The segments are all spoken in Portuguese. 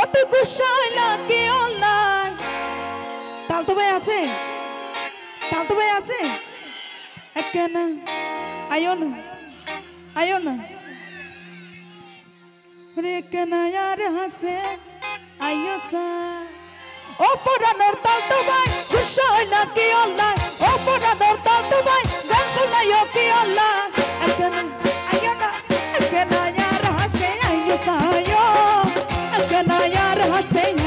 অত গুসাই লাগে অনলাইন তাল তো ভাই আছে? তাল তো ভাই আছে? কেন আয়ো না আয়ো না রে কেন यार হাসে। আয়ো সা। ও পুরানোর তাল তো ভাই গুসাই লাগে অনলাইন ও sem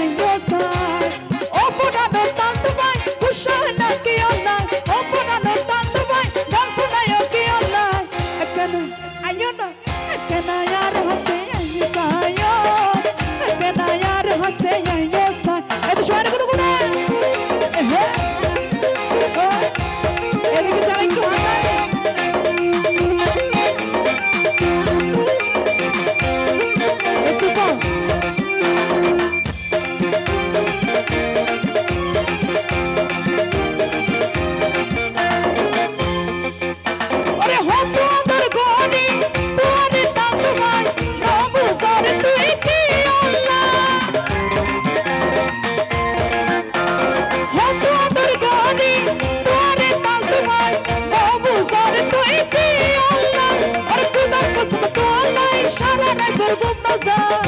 vou bazar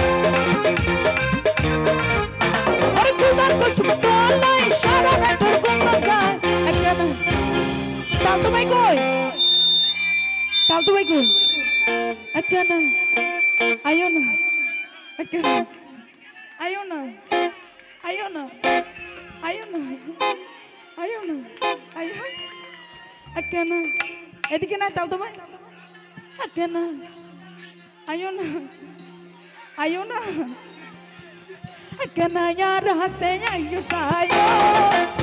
Orkular koşup kolla işarene turgun bazar Ekrana Saldo vai gol Saldo vai gol Ekrana Ayona Ekrana Ayona Ayona Ayona Ayona Ayona Ekrana Edikine saldo vai bom. Hay Ayun na. Ayun na. Ganaya y yo, sayo.